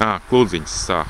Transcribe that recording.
Ā, kludziņas sā.